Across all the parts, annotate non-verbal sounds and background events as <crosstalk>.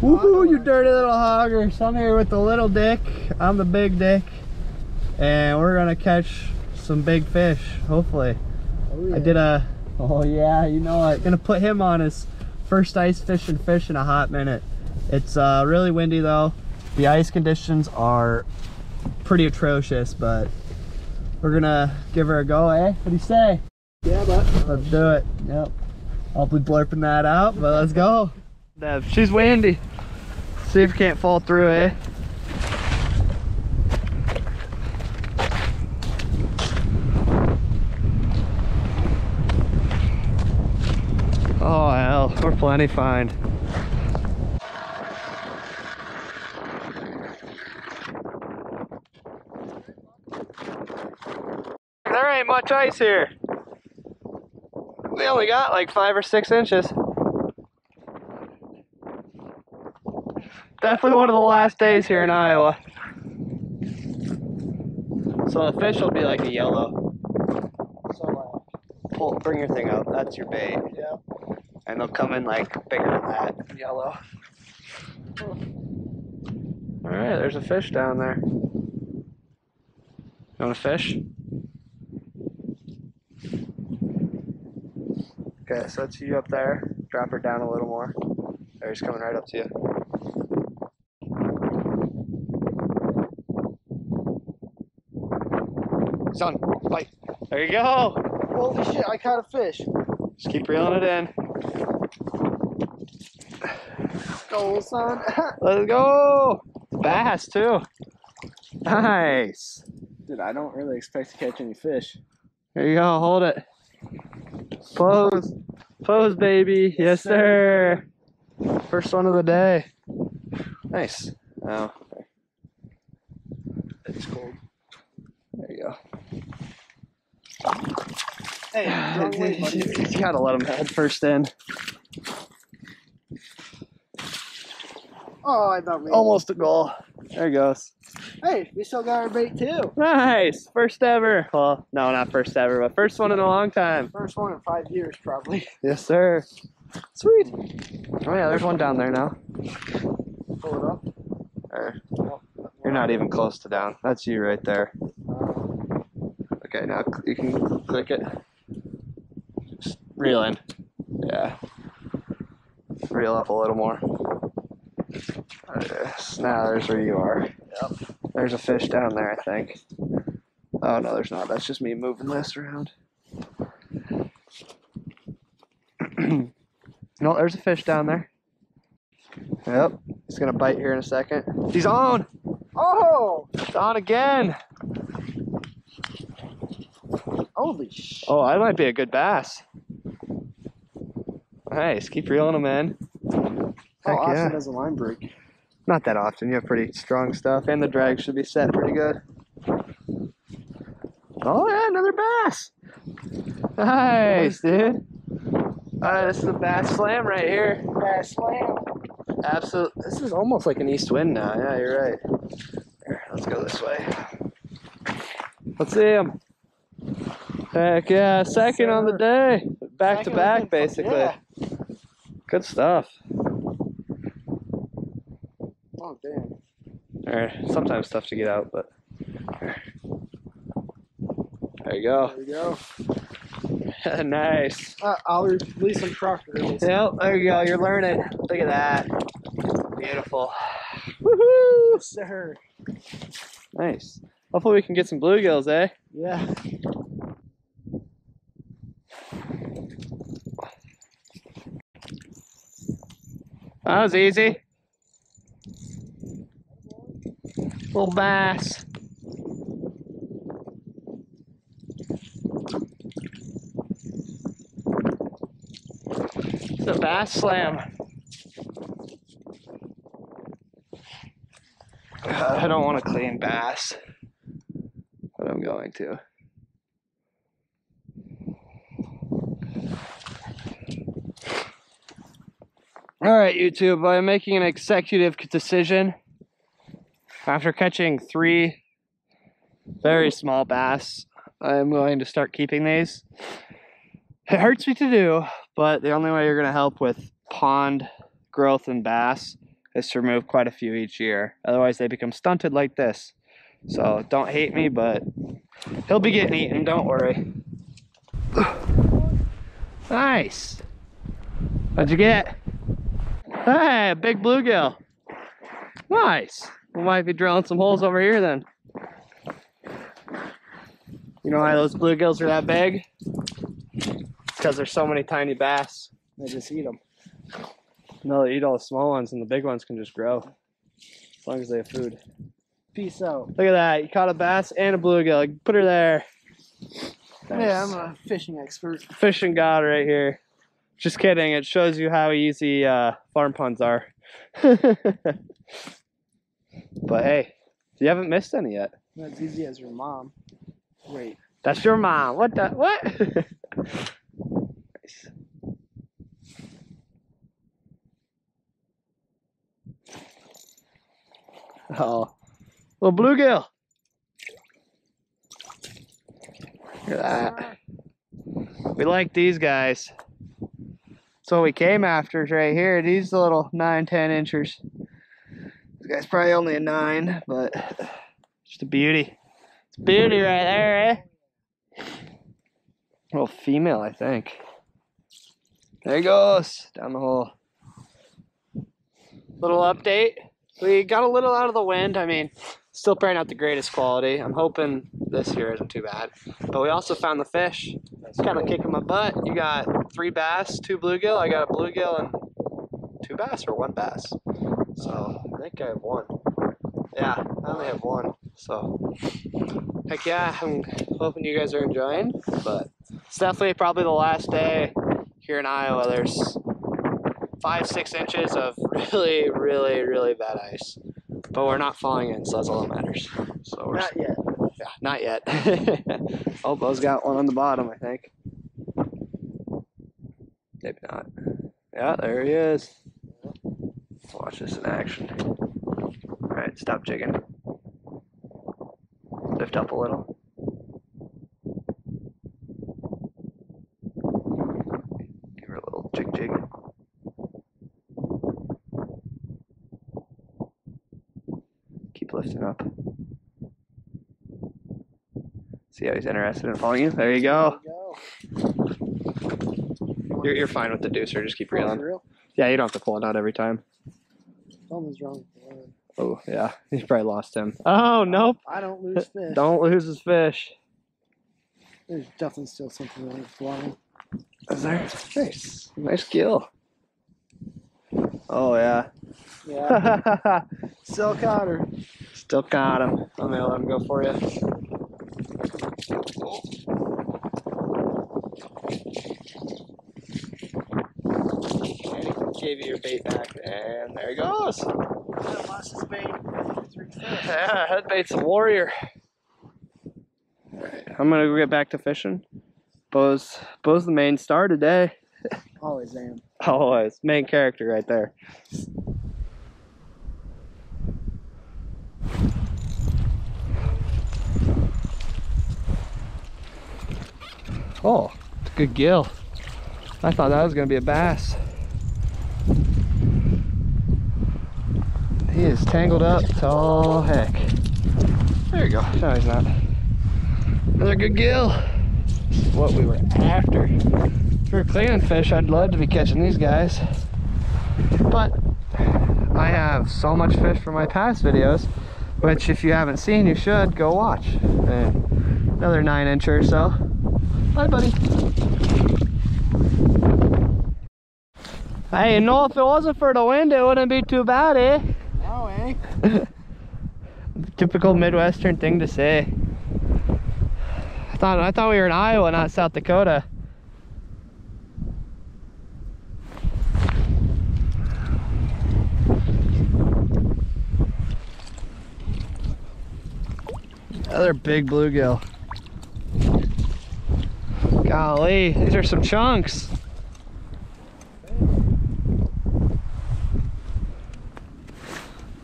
Woohoo, you dirty little hoggers. I'm here with the little dick. I'm the big dick. And we're gonna catch some big fish, hopefully. Oh, yeah. I did a, oh yeah, you know it. Gonna put him on his first ice fishing fish in a hot minute. It's uh, really windy though. The ice conditions are pretty atrocious, but we're gonna give her a go, eh? What do you say? Yeah, but Let's do it. Yep. I'll be blurping that out, but let's go. Dev, she's windy. See if you can't fall through, eh? Oh hell, we're plenty fine. There ain't much ice here. We only got like five or six inches. Definitely one of the last days here in Iowa. So the fish will be like a yellow. so Pull, bring your thing out. That's your bait. yeah. And they'll come in like bigger than that, yellow. All right, there's a fish down there. You want a fish? Okay, so that's you up there. Drop her down a little more. There, he's coming right up to you. Son, bite. There you go. Holy shit! I caught a fish. Just keep reeling it in. Go, son. <laughs> Let's go. Bass too. Nice. Dude, I don't really expect to catch any fish. There you go. Hold it. Pose. Pose, baby. Yes, sir. First one of the day. Nice. Oh, It's cold. there you go. Hey, wrong way, buddy. you gotta let him head first in. Oh, I thought we. Almost a goal. There he goes. Hey, we still got our bait too. Nice. First ever. Well, no, not first ever, but first one in a long time. First one in five years, probably. Yes, sir. Sweet. Oh yeah, there's one down there now. Pull it up. You're not even close to down. That's you right there. Okay, now you can click it. Just reel in. Yeah. Reel up a little more. Now there's where you are. Yep. There's a fish down there, I think. Oh no, there's not. That's just me moving this around. <clears throat> no, there's a fish down there. Yep. He's gonna bite here in a second. He's on! Oh! It's on again! Holy sh! Oh, that might be a good bass. Nice, keep reeling them in. How oh, Heck often yeah. does a line break? Not that often. You have pretty strong stuff, and the drag should be set pretty good. Oh yeah, another bass. Nice, dude. Alright, this is a bass slam right here. Bass slam. Absolute. This is almost like an east wind now. Yeah, you're right. Here, let's go this way. Let's see him. Heck yeah, second on the day. Back to back, basically. yeah. Good stuff. Oh damn. Or sometimes tough to get out, but there you go. There you go. <laughs> nice. Uh, I'll release some release. Yep, there you go. You're learning. Look at that. Beautiful. Woohoo! Yes, sir. Nice. Hopefully we can get some bluegills, eh? Yeah. That was easy. Little bass. It's a bass slam. I don't want to clean bass, but I'm going to. All right, YouTube, I'm making an executive decision. After catching three very small bass, I'm going to start keeping these. It hurts me to do, but the only way you're going to help with pond growth and bass is to remove quite a few each year. Otherwise, they become stunted like this. So don't hate me, but he'll be getting eaten. Don't worry. <sighs> Nice. What'd you get? Hey, a big bluegill. Nice. We might be drilling some holes over here then. You know why those bluegills are that big? Because there's so many tiny bass. They just eat them. No, they eat all the small ones, and the big ones can just grow as long as they have food. Peace out. Look at that! You caught a bass and a bluegill. Put her there. Yeah, I'm a fishing expert. fishing god right here. Just kidding. It shows you how easy uh, farm ponds are. <laughs> but hey, you haven't missed any yet. Not as easy as your mom. Wait. That's your mom. What the what? nice. <laughs> Oh, little bluegill. Look at that. We like these guys. So we came after is right here. These little nine, ten inchers. This guy's probably only a nine, but just a beauty. It's beauty right there, eh? Little female, I think. There he goes down the hole. Little update. We got a little out of the wind. I mean, still probably not the greatest quality. I'm hoping this year isn't too bad. But we also found the fish. It's kind of kicking my butt. You got three bass, two bluegill. I got a bluegill and two bass or one bass. So I think I have one. Yeah, I only have one. So heck yeah, I'm hoping you guys are enjoying. But it's definitely probably the last day here in Iowa. There's five, six inches of <laughs> really, really, really bad ice. But we're not falling in, so that's all that matters. So we're Not yet. yeah, not yet. <laughs> oh, Bo's got one on the bottom, I think. Maybe not. Yeah, there he is. Let's watch this in action. Alright, stop jigging. Lift up a little. Give her a little jig jig. Keep lifting up. See how he's interested in following you? There you go. There you go. You're, you're fine with the deucer, just keep Oh, reeling. real? Yeah, you don't have to pull it out every time. Something's wrong with the. Oh, yeah. <laughs> He's probably lost him. Oh, nope. I don't lose <laughs> fish. Don't lose his fish. There's definitely still something wrong with the line. Is there? Nice. Nice kill. Oh, yeah. Yeah. <laughs> Still caught her. Still got him. I'm going to let him go for you. And he gave you your bait back, and there he goes. I lost his bait. <laughs> Yeah, head bait's a warrior. Alright, I'm gonna go get back to fishing. Bo's Bo's the main star today. Always am. Always main character right there. Oh, it's a good gill. I thought that was gonna be a bass. He is tangled up to all heck. There you go. No, he's not. Another good gill. This is what we were after. If we were cleaning fish, I'd love to be catching these guys. But I have so much fish from my past videos, which if you haven't seen, you should go watch. And another nine inch or so. Bye, buddy. Hey, you know, if it wasn't for the wind, it wouldn't be too bad, eh? Oh, eh? <laughs> Typical Midwestern thing to say. I thought I thought we were in Iowa, not South Dakota. Another big bluegill. Golly, these are some chunks.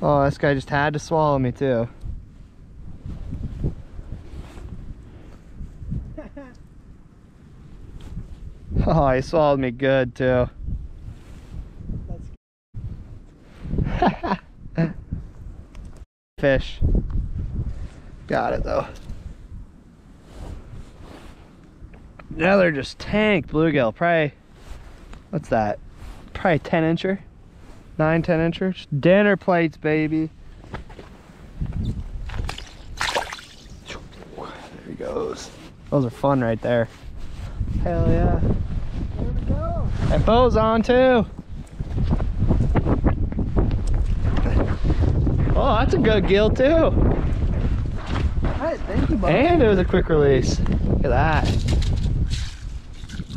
Oh, this guy just had to swallow me too. <laughs> Oh, he swallowed me good too. <laughs> Fish. Got it though. Now they're just tank bluegill. Probably, what's that? Probably 10 incher. 9, 10 incher. Dinner plates, baby. There he goes. Those are fun right there. Hell yeah. There we go. That Bo's on too. Oh, that's a good gill too. Right, thank you, bud. And it was a quick release. Look at that.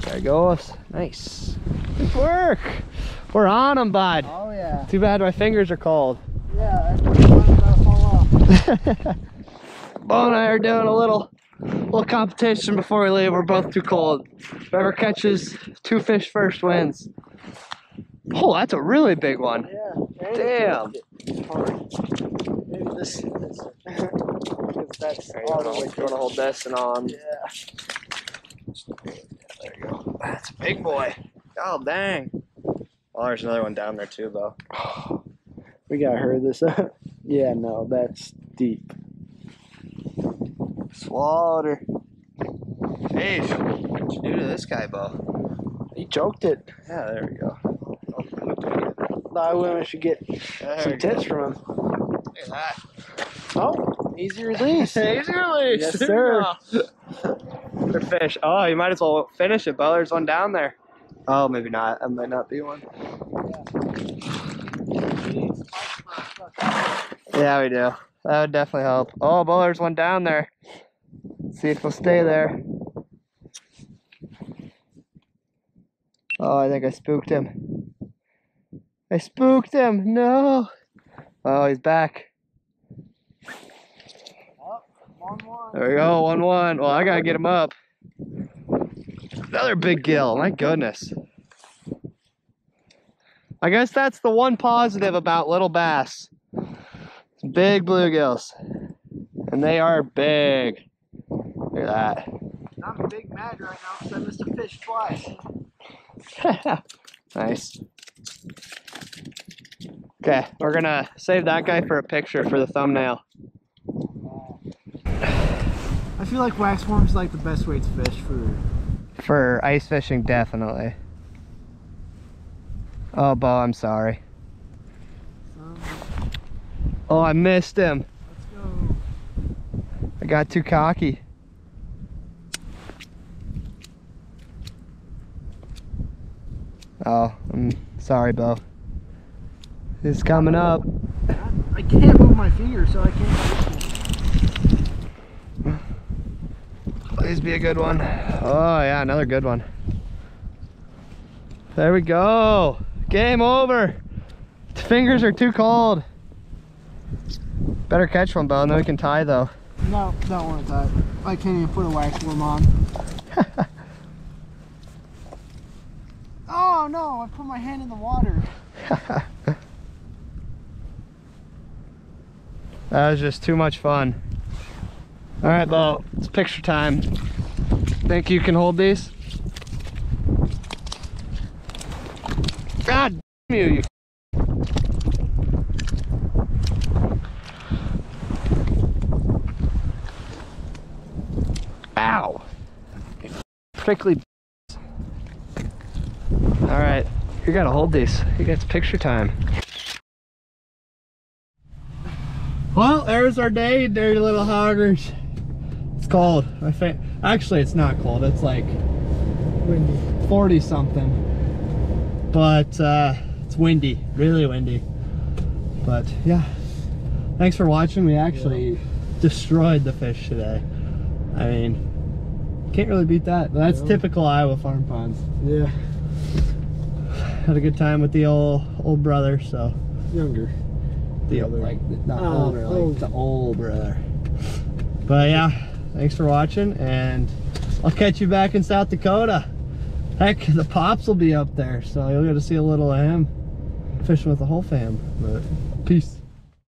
There it goes. Nice. Good work. We're on them, bud. Oh yeah. Too bad my fingers are cold. <laughs> Yeah, that's one about to fall off. Bo and I are doing a little little competition before we leave. We're both too cold. Whoever catches two fish first wins. Oh, that's a really big one. Yeah. Damn. That's There you all the wanna- way you wanna hold this and on. Yeah. There you go. That's a big boy. Oh dang. Oh, there's another one down there too, though. <sighs> We gotta hurry this up. Yeah, no, that's deep. Swallowed her. Jeez, what'd you do to this guy, Bo? He choked it. Yeah, there we go. I women should get There some we go. tips from him. Look at that. Oh, easy <laughs> release. Easy release. Yes, sir. <laughs> Good fish. Oh, you might as well finish it, Bo. There's one down there. Oh, maybe not. That might not be one. Yeah, we do. That would definitely help. Oh, Bo, there's one down there. see if he'll stay there. Oh, I think I spooked him. I spooked him. No. Oh, he's back. One. There we go, 1 1. Well, I got to get him up. Another big gill. My goodness. I guess that's the one positive about little bass. Big bluegills. And they are big. Look at that. I'm a big mad right now because I missed a fish twice. <laughs> nice. Okay, we're going to save that guy for a picture for the thumbnail. I feel like wax worm's like the best way to fish for. For ice fishing, definitely. Oh, Bo, I'm sorry. Um, Oh, I missed him. let's go. I got too cocky. Oh, I'm sorry, Bo. It's coming up. I can't move my finger, so I can't. Please be a good one. Oh, yeah, another good one. There we go. Game over. The fingers are too cold. Better catch one, Bo, and then we can tie, though. No, don't want to tie. I can't even put a wax worm on. <laughs> oh no! I put my hand in the water. <laughs> That was just too much fun. All right, Bo, it's picture time. Think you can hold these? God damn you, you. Ow. Prickly. All right, you gotta hold these. You got picture time. Well, there's our day, dirty little hoggers. It's cold. I fa- Actually, it's not cold. It's like Windy. 40 something. But uh, it's windy, really windy. But yeah, thanks for watching. We actually destroyed the fish today. I mean, can't really beat that. That's Yeah. typical Iowa farm ponds. Yeah, Had a good time with the old old brother, so younger. the Brother. like not Oh, older, like old. the old brother. But yeah, thanks for watching, and I'll catch you back in South Dakota. Heck, the pops will be up there, so you'll get to see a little of him fishing with the whole fam. But peace.